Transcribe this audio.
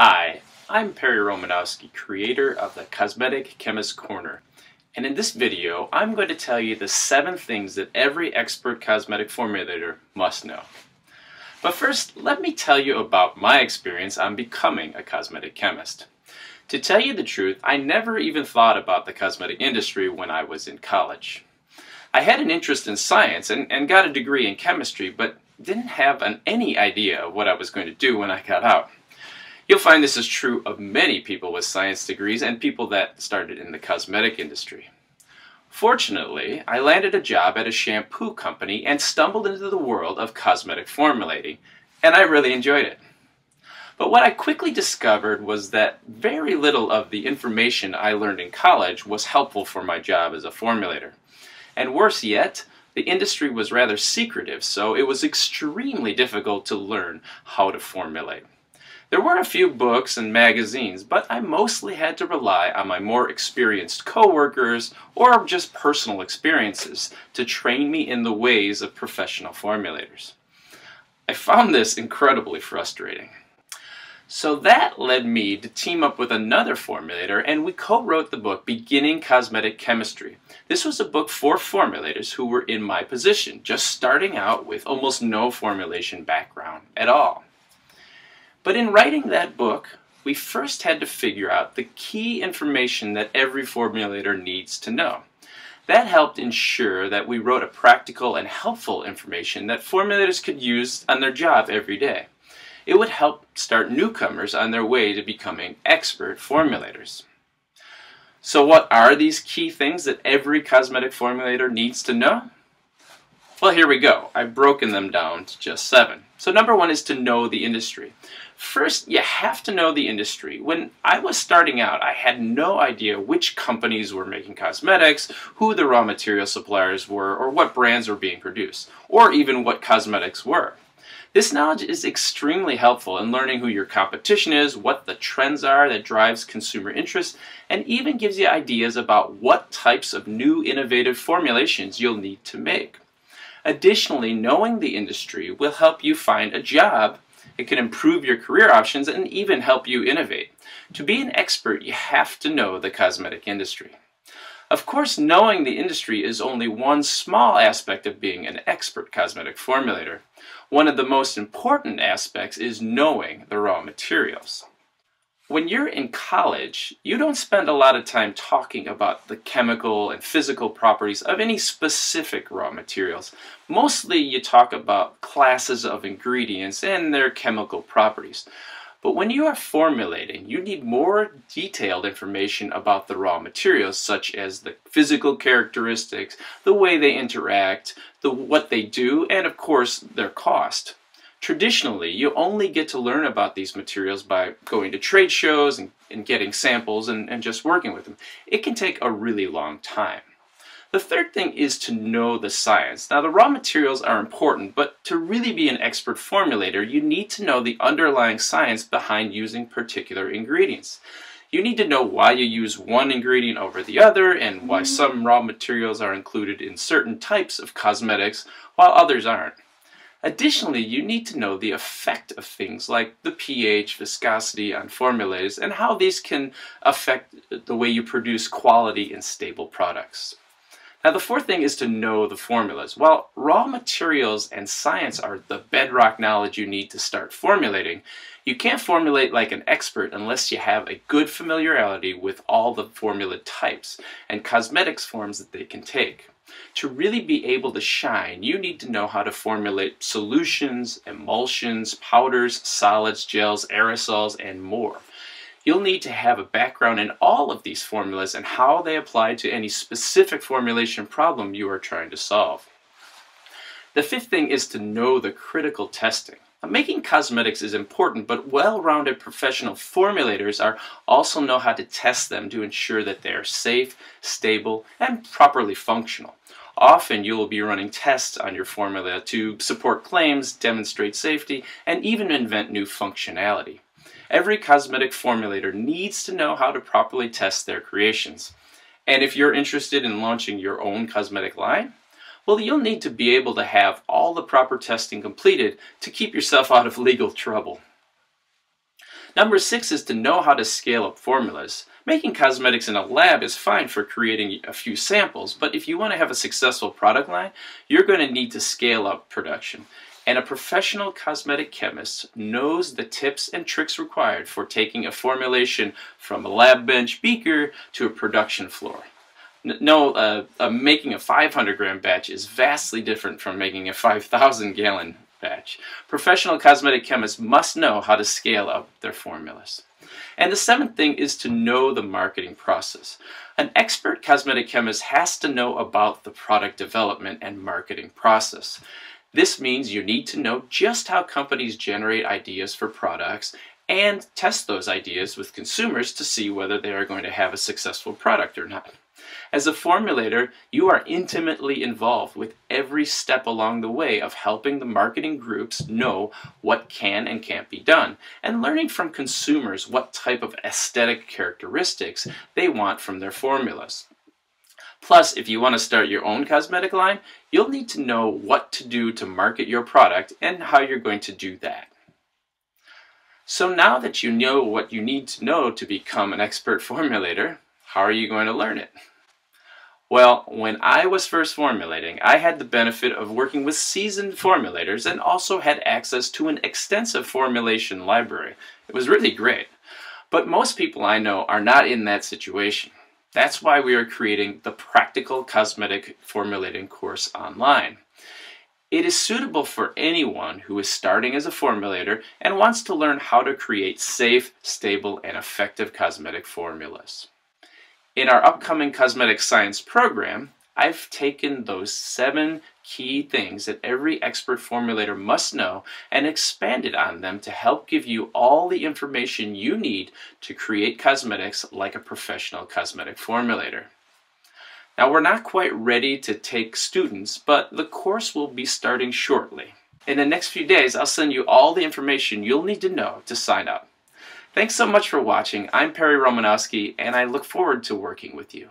Hi, I'm Perry Romanowski, creator of the Cosmetic Chemist Corner. And in this video, I'm going to tell you the seven things that every expert cosmetic formulator must know. But first, let me tell you about my experience on becoming a cosmetic chemist. To tell you the truth, I never even thought about the cosmetic industry when I was in college. I had an interest in science and, and got a degree in chemistry, but didn't have an, any idea of what I was going to do when I got out. You'll find this is true of many people with science degrees and people that started in the cosmetic industry. Fortunately, I landed a job at a shampoo company and stumbled into the world of cosmetic formulating, and I really enjoyed it. But what I quickly discovered was that very little of the information I learned in college was helpful for my job as a formulator. And worse yet, the industry was rather secretive, so it was extremely difficult to learn how to formulate. There were a few books and magazines, but I mostly had to rely on my more experienced coworkers or just personal experiences to train me in the ways of professional formulators. I found this incredibly frustrating. So that led me to team up with another formulator and we co-wrote the book Beginning Cosmetic Chemistry. This was a book for formulators who were in my position, just starting out with almost no formulation background at all. But in writing that book, we first had to figure out the key information that every formulator needs to know. That helped ensure that we wrote a practical and helpful information that formulators could use on their job every day. It would help start newcomers on their way to becoming expert formulators. So what are these key things that every cosmetic formulator needs to know? Well, here we go. I've broken them down to just seven. So number one is to know the industry. First, you have to know the industry. When I was starting out, I had no idea which companies were making cosmetics, who the raw material suppliers were, or what brands were being produced, or even what cosmetics were. This knowledge is extremely helpful in learning who your competition is, what the trends are that drives consumer interest, and even gives you ideas about what types of new innovative formulations you'll need to make. Additionally, knowing the industry will help you find a job it can improve your career options and even help you innovate. To be an expert, you have to know the cosmetic industry. Of course, knowing the industry is only one small aspect of being an expert cosmetic formulator. One of the most important aspects is knowing the raw materials. When you're in college, you don't spend a lot of time talking about the chemical and physical properties of any specific raw materials. Mostly you talk about classes of ingredients and their chemical properties. But when you are formulating, you need more detailed information about the raw materials, such as the physical characteristics, the way they interact, the, what they do, and of course, their cost. Traditionally, you only get to learn about these materials by going to trade shows and, and getting samples and, and just working with them. It can take a really long time. The third thing is to know the science. Now the raw materials are important, but to really be an expert formulator, you need to know the underlying science behind using particular ingredients. You need to know why you use one ingredient over the other and why mm-hmm. some raw materials are included in certain types of cosmetics while others aren't. Additionally, you need to know the effect of things like the pH, viscosity on formulas, and how these can affect the way you produce quality and stable products. Now the fourth thing is to know the formulas. While raw materials and science are the bedrock knowledge you need to start formulating, you can't formulate like an expert unless you have a good familiarity with all the formula types and cosmetics forms that they can take. To really be able to shine, you need to know how to formulate solutions, emulsions, powders, solids, gels, aerosols, and more. You'll need to have a background in all of these formulas and how they apply to any specific formulation problem you are trying to solve. The fifth thing is to know the critical testing. Making cosmetics is important, but well-rounded professional formulators are also know how to test them to ensure that they are safe, stable, and properly functional. Often you will be running tests on your formula to support claims, demonstrate safety, and even invent new functionality. Every cosmetic formulator needs to know how to properly test their creations. And if you're interested in launching your own cosmetic line, well, you'll need to be able to have all the proper testing completed to keep yourself out of legal trouble. Number six is to know how to scale up formulas. Making cosmetics in a lab is fine for creating a few samples, but if you want to have a successful product line, you're going to need to scale up production. And a professional cosmetic chemist knows the tips and tricks required for taking a formulation from a lab bench beaker to a production floor. No, uh, uh, making a 500 gram batch is vastly different from making a 5,000 gallon batch. Professional cosmetic chemists must know how to scale up their formulas. And the seventh thing is to know the marketing process. An expert cosmetic chemist has to know about the product development and marketing process. This means you need to know just how companies generate ideas for products and test those ideas with consumers to see whether they are going to have a successful product or not. As a formulator, you are intimately involved with every step along the way of helping the marketing groups know what can and can't be done, and learning from consumers what type of aesthetic characteristics they want from their formulas. Plus, if you want to start your own cosmetic line, you'll need to know what to do to market your product and how you're going to do that. So now that you know what you need to know to become an expert formulator, how are you going to learn it? Well, when I was first formulating, I had the benefit of working with seasoned formulators and also had access to an extensive formulation library. It was really great. But most people I know are not in that situation. That's why we are creating the Practical Cosmetic Formulating course online. It is suitable for anyone who is starting as a formulator and wants to learn how to create safe, stable, and effective cosmetic formulas. In our upcoming cosmetic science program, I've taken those seven key things that every expert formulator must know and expanded on them to help give you all the information you need to create cosmetics like a professional cosmetic formulator. Now we're not quite ready to take students, but the course will be starting shortly. In the next few days, I'll send you all the information you'll need to know to sign up. Thanks so much for watching. I'm Perry Romanowski, and I look forward to working with you.